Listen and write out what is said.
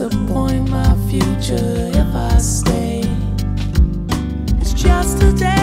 disappoint my future if I stay. It's just a day.